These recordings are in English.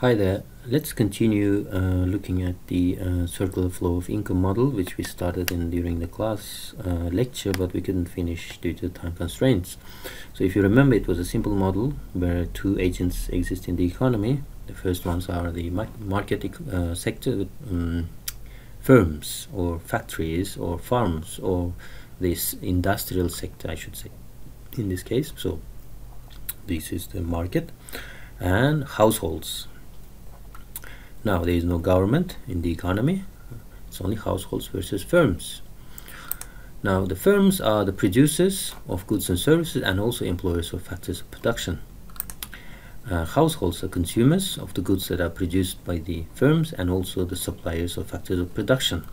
Hi there. Let's continue uh, looking at the uh, circular flow of income model which we started in during the class uh, lecture but we couldn't finish due to time constraints. So if you remember it was a simple model where two agents exist in the economy. The first ones are the market uh, sector um, firms or factories or farms or this industrial sector I should say in this case. So this is the market and households now there is no government in the economy. It's only households versus firms. Now the firms are the producers of goods and services and also employers of factors of production. Uh, households are consumers of the goods that are produced by the firms and also the suppliers of factors of production.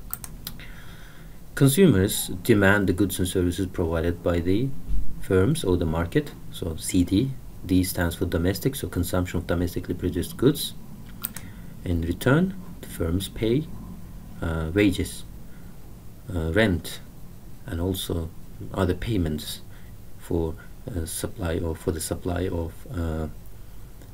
Consumers demand the goods and services provided by the firms or the market, so CD. D stands for domestic, so consumption of domestically produced goods. In return, the firms pay uh, wages, uh, rent, and also other payments for uh, supply or for the supply of uh,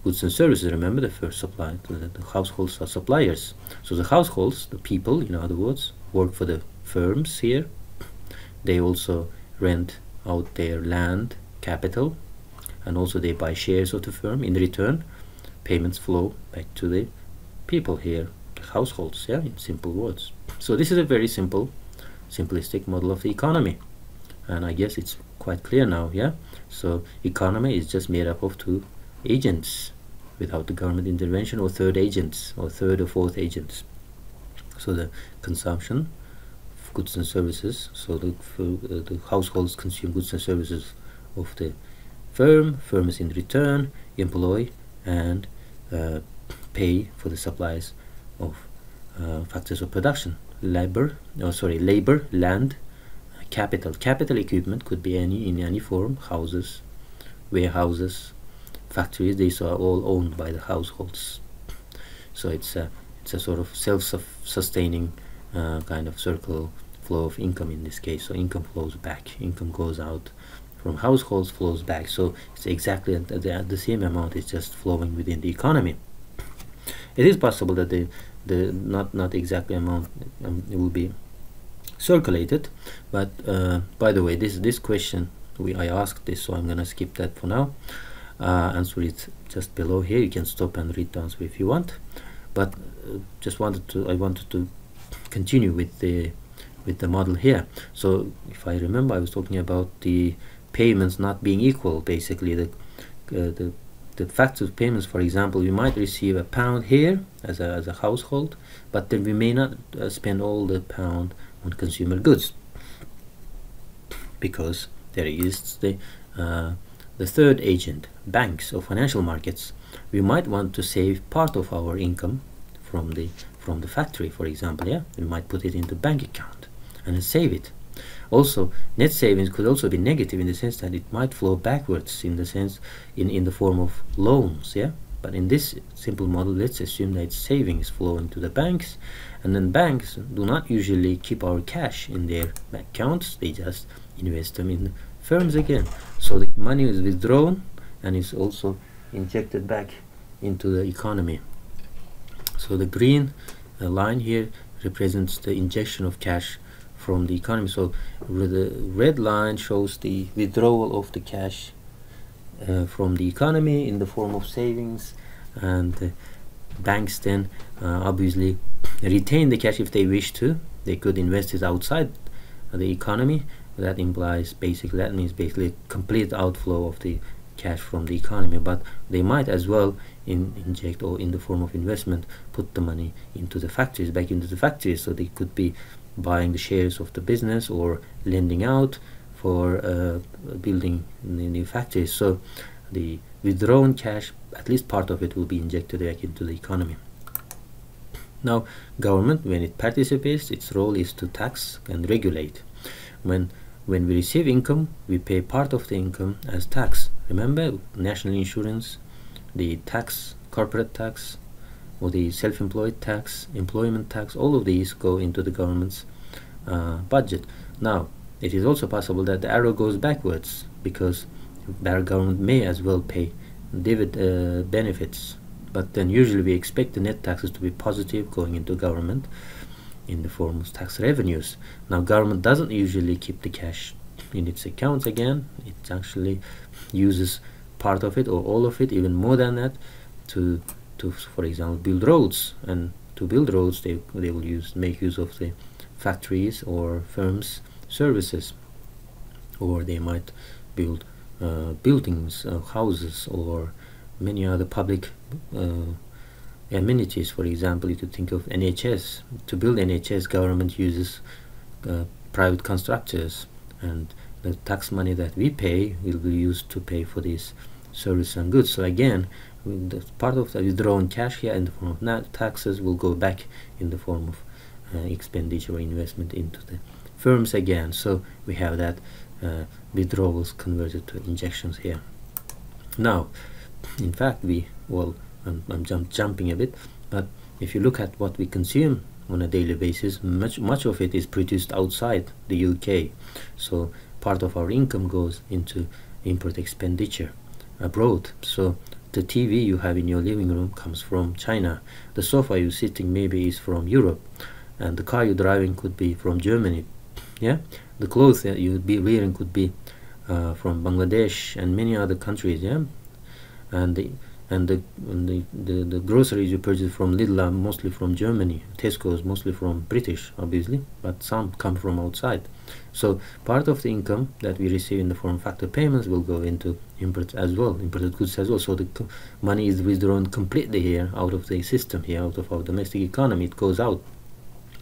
goods and services. Remember, the first supply, the, the households are suppliers. So the households, the people, in other words, work for the firms here. They also rent out their land, capital, and also they buy shares of the firm. In return, payments flow back to the people here, households, yeah, in simple words. So this is a very simple, simplistic model of the economy. And I guess it's quite clear now, yeah? So economy is just made up of two agents without the government intervention or third agents or third or fourth agents. So the consumption of goods and services, so the, uh, the households consume goods and services of the firm, firm is in return, employ and uh, pay for the supplies of uh, factors of production. Labor oh sorry labor land capital. Capital equipment could be any in any form houses warehouses factories. These are all owned by the households. So it's a it's a sort of self-sustaining uh, kind of circle flow of income in this case. So income flows back. Income goes out from households flows back. So it's exactly the, the, the same amount is just flowing within the economy it is possible that the the not not exactly amount um, will be circulated but uh, by the way this this question we I asked this so I'm gonna skip that for now. Uh, answer is just below here. You can stop and read the answer if you want but uh, just wanted to I wanted to continue with the with the model here. So if I remember I was talking about the payments not being equal basically the uh, the the facts of payments, for example, we might receive a pound here as a, as a household, but then we may not uh, spend all the pound on consumer goods because there is the uh, the third agent, banks or financial markets. We might want to save part of our income from the from the factory, for example. Yeah, we might put it into bank account and save it also, net savings could also be negative in the sense that it might flow backwards in the sense in, in the form of loans, yeah? But in this simple model, let's assume that savings flowing to the banks, and then banks do not usually keep our cash in their accounts, they just invest them in firms again. So the money is withdrawn and is also injected back into the economy. So the green uh, line here represents the injection of cash from the economy. So the red line shows the withdrawal of the cash uh, from the economy in the form of savings and uh, banks then uh, obviously retain the cash if they wish to. They could invest it outside the economy. That implies basically that means basically complete outflow of the cash from the economy but they might as well in, inject or in the form of investment put the money into the factories back into the factories so they could be buying the shares of the business or lending out for uh, building new factories. So the withdrawn cash, at least part of it will be injected back into the economy. Now, government, when it participates, its role is to tax and regulate. When when we receive income, we pay part of the income as tax. Remember, national insurance, the tax, corporate tax, or the self-employed tax, employment tax, all of these go into the government's uh, budget. Now, it is also possible that the arrow goes backwards because our government may as well pay divid uh, benefits but then usually we expect the net taxes to be positive going into government in the form of tax revenues. Now government doesn't usually keep the cash in its accounts again. It actually uses part of it or all of it, even more than that, to to for example build roads. And to build roads, they they will use make use of the factories or firms services, or they might build uh, buildings, uh, houses, or many other public uh, amenities. For example, you think of NHS, to build NHS, government uses uh, private constructors, and the tax money that we pay will be used to pay for these services and goods. So again, the part of the withdrawn cash here in the form of net taxes will go back in the form of uh, expenditure or investment into the firms again. So we have that uh, withdrawals converted to injections here. Now, in fact, we well I'm, I'm jump, jumping a bit, but if you look at what we consume on a daily basis, much much of it is produced outside the UK. So part of our income goes into import expenditure abroad. So the TV you have in your living room comes from China. The sofa you're sitting maybe is from Europe, and the car you're driving could be from Germany. Yeah, the clothes that you'd be wearing could be uh, from Bangladesh and many other countries. Yeah, and the and the, and the, the, the, groceries you purchase from Lidl are mostly from Germany. Tesco is mostly from British, obviously, but some come from outside. So part of the income that we receive in the form factor payments will go into imports as well, imported goods as well. So the money is withdrawn completely here out of the system here, out of our domestic economy. It goes out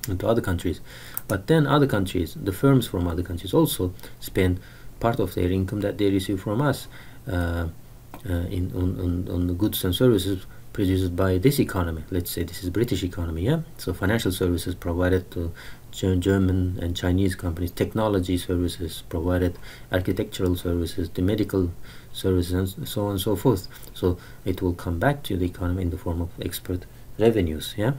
into other countries. But then other countries, the firms from other countries also spend part of their income that they receive from us. Uh, Uh, in on, on, on the goods and services produced by this economy. Let's say this is British economy, yeah. So financial services provided to German and Chinese companies, technology services provided, architectural services, the medical services, and so on and so forth. So it will come back to the economy in the form of export revenues, yeah.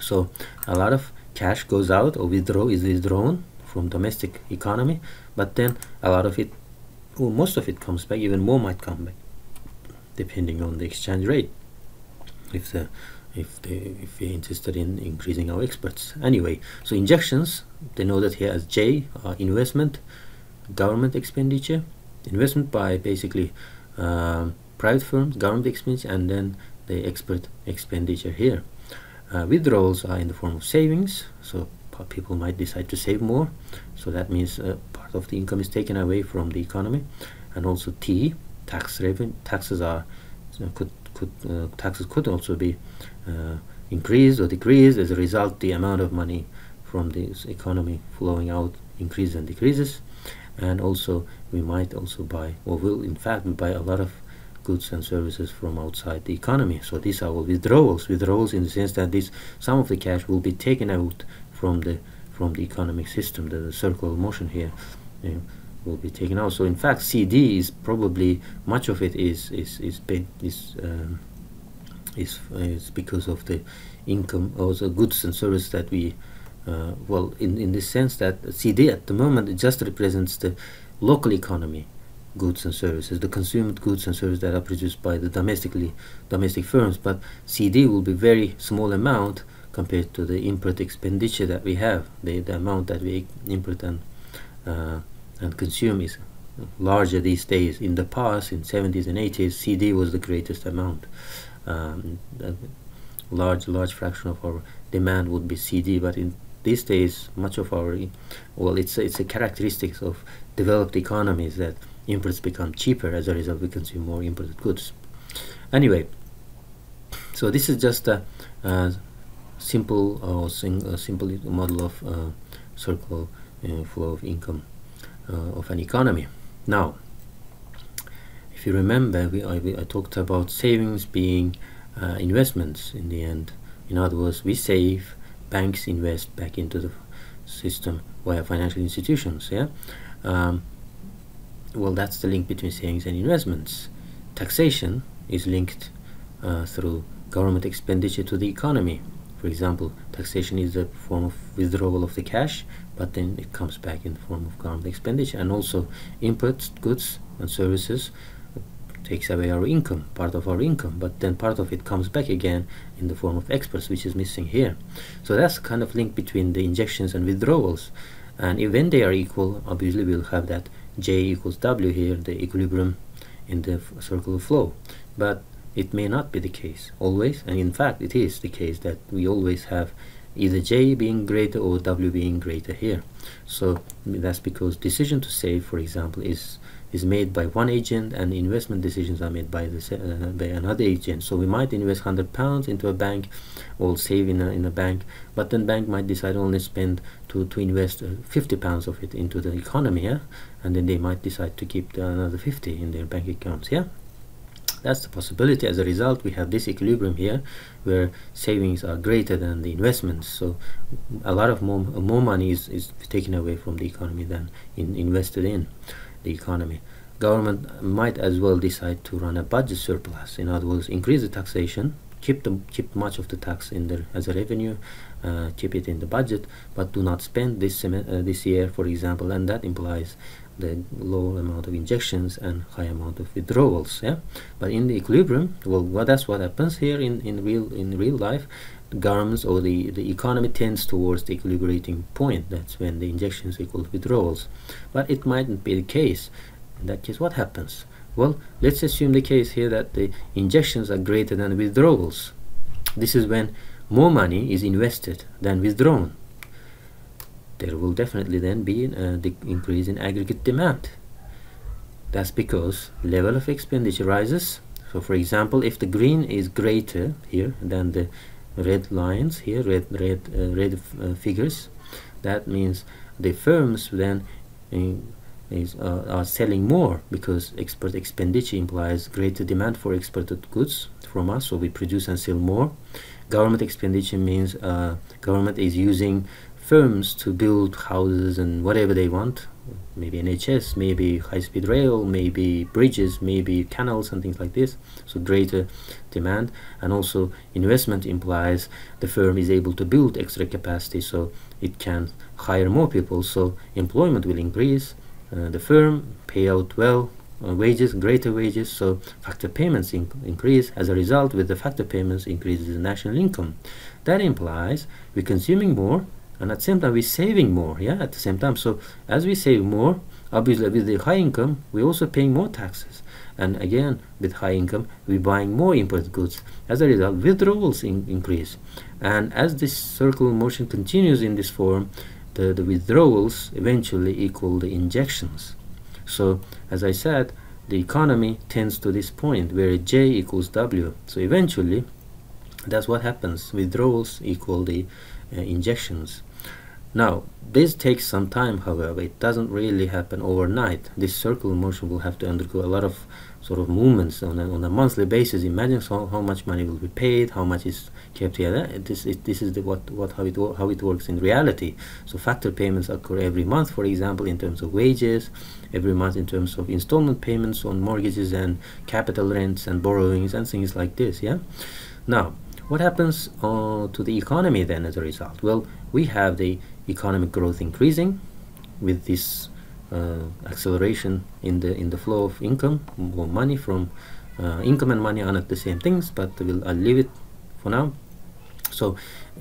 So a lot of cash goes out or withdraw is withdrawn from domestic economy, but then a lot of it, well, most of it comes back. Even more might come back depending on the exchange rate. If the if they if we're interested in increasing our exports. Anyway so injections they know that here as J investment government expenditure. Investment by basically um, private firms government expenditure and then the export expenditure here. Uh, withdrawals are in the form of savings so people might decide to save more. So that means uh, part of the income is taken away from the economy. And also T tax revenue taxes are could could uh, taxes could also be uh, increased or decreased as a result the amount of money from this economy flowing out increases and decreases. And also we might also buy or will in fact we buy a lot of goods and services from outside the economy. So these are all withdrawals withdrawals in the sense that this some of the cash will be taken out from the from the economic system the, the circle of motion here you know, will be taken out. So in fact, CD is probably much of it is is is is um, is, is because of the income or the goods and services that we uh, well in in the sense that CD at the moment it just represents the local economy goods and services, the consumed goods and services that are produced by the domestically domestic firms. But CD will be very small amount compared to the import expenditure that we have, the, the amount that we import and uh, and consume is larger these days. In the past, in 70s and 80s, CD was the greatest amount. Um, a large, large fraction of our demand would be CD, but in these days, much of our, well, it's it's a characteristic of developed economies that imports become cheaper. As a result, we consume more imported goods. Anyway, so this is just a, a simple or sing, a simple model of uh, circle uh, flow of income of an economy. Now, if you remember, we, I, I talked about savings being uh, investments in the end. In other words, we save, banks invest back into the system via financial institutions. Yeah. Um, well, that's the link between savings and investments. Taxation is linked uh, through government expenditure to the economy. For example, taxation is a form of withdrawal of the cash but then it comes back in the form of government expenditure and also input goods and services takes away our income, part of our income, but then part of it comes back again in the form of exports, which is missing here. So that's kind of link between the injections and withdrawals. And if when they are equal, obviously we'll have that J equals W here, the equilibrium in the circle of flow. But it may not be the case always, and in fact it is the case that we always have either J being greater or W being greater here. So that's because decision to save, for example, is is made by one agent and investment decisions are made by, the, uh, by another agent. So we might invest 100 pounds into a bank or save in a, in a bank, but then bank might decide only spend to, to invest uh, 50 pounds of it into the economy, yeah? and then they might decide to keep the, another 50 in their bank accounts. Yeah, that's the possibility. As a result, we have this equilibrium here where savings are greater than the investments. So a lot of more, more money is, is taken away from the economy than in, invested in the economy. Government might as well decide to run a budget surplus. In other words, increase the taxation, keep the keep much of the tax in there as a revenue, uh, keep it in the budget, but do not spend this uh, this year, for example, and that implies the low amount of injections and high amount of withdrawals yeah? But in the equilibrium well what that's what happens here in in real in real life. Governments or the the economy tends towards the equilibrating point. That's when the injections equal withdrawals. But it mightn't be the case. In that case what happens? Well let's assume the case here that the injections are greater than withdrawals. This is when more money is invested than withdrawn there will definitely then be an uh, increase in aggregate demand. That's because level of expenditure rises. So for example, if the green is greater here than the red lines here, red red uh, red uh, figures, that means the firms then uh, is, uh, are selling more because export expenditure implies greater demand for exported goods from us, so we produce and sell more. Government expenditure means government is using firms to build houses and whatever they want maybe NHS, maybe high-speed rail, maybe bridges, maybe canals and things like this. So greater demand and also investment implies the firm is able to build extra capacity so it can hire more people. So employment will increase. Uh, the firm pay out well uh, wages, greater wages. So factor payments in increase. As a result, with the factor payments increases the national income. That implies we're consuming more and at the same time we're saving more yeah at the same time. So as we save more obviously with the high income we're also paying more taxes. And again with high income we're buying more imported goods. As a result withdrawals in increase. And as this circle motion continues in this form the, the withdrawals eventually equal the injections. So as I said the economy tends to this point where J equals W. So eventually that's what happens withdrawals equal the uh, injections now, this takes some time, however, it doesn't really happen overnight. This circular motion will have to undergo a lot of sort of movements on a, on a monthly basis. Imagine how, how much money will be paid, how much is kept here. This, it, this is the, what, what, how, it, how it works in reality. So factor payments occur every month, for example, in terms of wages, every month in terms of installment payments on mortgages and capital rents and borrowings and things like this, yeah? Now, what happens uh, to the economy then as a result? Well, we have the economic growth increasing with this uh, acceleration in the in the flow of income or money from uh, income and money are not the same things but we'll, I'll leave it for now so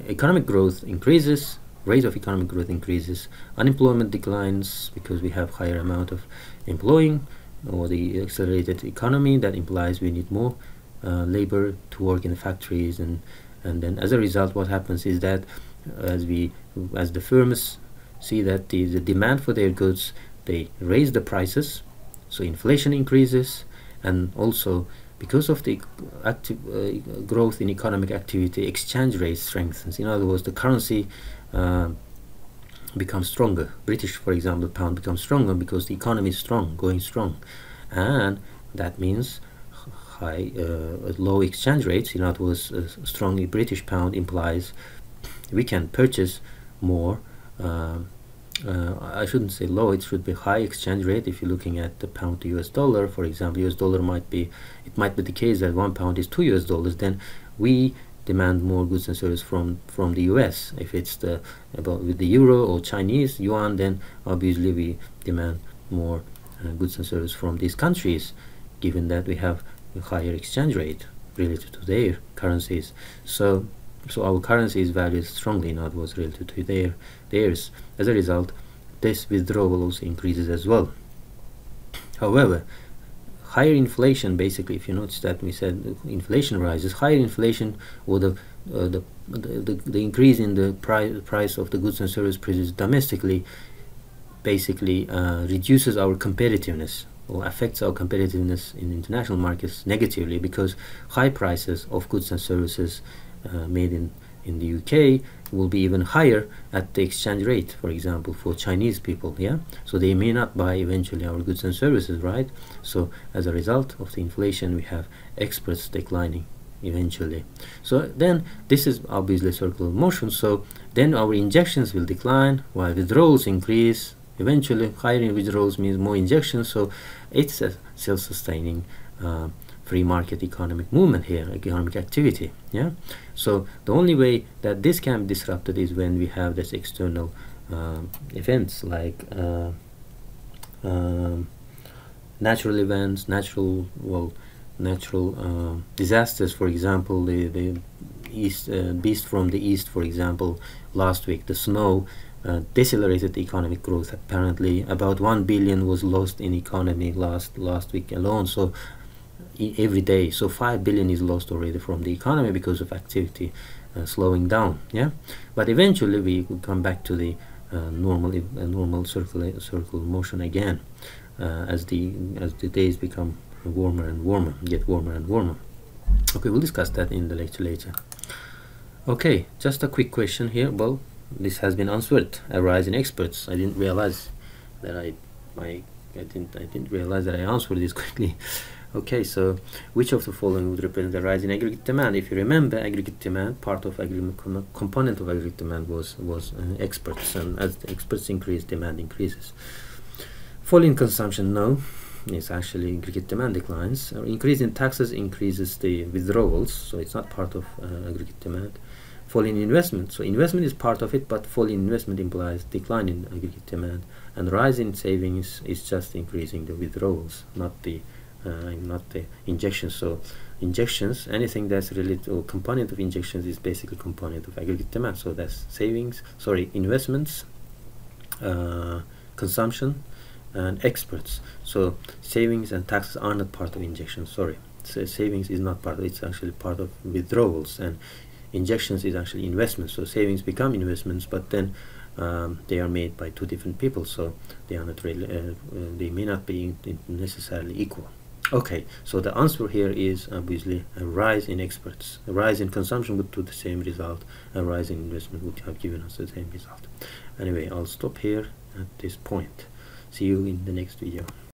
economic growth increases rate of economic growth increases unemployment declines because we have higher amount of employing or the accelerated economy that implies we need more uh, labor to work in the factories and and then as a result what happens is that as we as the firms see that the, the demand for their goods they raise the prices so inflation increases and also because of the active uh, growth in economic activity exchange rate strengthens. In other words the currency uh, becomes stronger. British for example pound becomes stronger because the economy is strong going strong. And that means high uh, low exchange rates in other words a strongly british pound implies we can purchase more uh, uh, I shouldn't say low it should be high exchange rate if you're looking at the pound to US dollar. For example US dollar might be it might be the case that one pound is two US dollars then we demand more goods and services from from the US if it's the about with the euro or Chinese yuan then obviously we demand more uh, goods and services from these countries. Given that we have higher exchange rate related to their currencies. So so our currency is valued strongly in other words relative to their theirs. As a result this withdrawal also increases as well. However higher inflation basically if you notice that we said inflation rises higher inflation or the uh, the, the, the increase in the price price of the goods and services produced domestically basically uh, reduces our competitiveness or affects our competitiveness in international markets negatively because high prices of goods and services uh, made in in the UK will be even higher at the exchange rate for example for Chinese people yeah? So they may not buy eventually our goods and services right? So as a result of the inflation we have exports declining eventually. So then this is obviously circular motion. So then our injections will decline while withdrawals increase eventually higher withdrawals means more injections so it's a self-sustaining uh, free market economic movement here economic activity yeah? So the only way that this can be disrupted is when we have this external uh, events like uh, um, natural events natural well natural uh, disasters for example the, the east uh, beast from the east for example last week the snow uh, decelerated economic growth apparently. About 1 billion was lost in economy last last week alone so every day. So 5 billion is lost already from the economy because of activity uh, slowing down yeah? But eventually we will come back to the uh, normal uh, normal circle circle motion again uh, as the as the days become warmer and warmer get warmer and warmer. Okay we'll discuss that in the lecture later. Okay just a quick question here. Well this has been answered. A rise in exports i didn't realize that i my i didn't i didn't realize that i answered this quickly. Okay so which of the following would represent a rise in aggregate demand? If you remember aggregate demand part of aggregate component of aggregate demand was was uh, exports and as the exports increase demand increases. Fall in consumption no. It's actually aggregate demand declines. Uh, increase in taxes increases the withdrawals. So it's not part of uh, aggregate demand fall in investment. So investment is part of it but fall in investment implies decline in aggregate demand and rise in savings is just increasing the withdrawals not the uh, not the injections. So injections anything that's related to component of injections is basically component of aggregate demand. So that's savings sorry investments uh, consumption and exports. So savings and taxes are not part of injections sorry. So savings is not part of it's actually part of withdrawals and injections is actually investments. So savings become investments but then um, they are made by two different people so they are not really uh, uh, they may not be necessarily equal. Okay so the answer here is obviously a rise in exports a rise in consumption would do the same result a rise in investment would have given us the same result. Anyway i'll stop here at this point. See you in the next video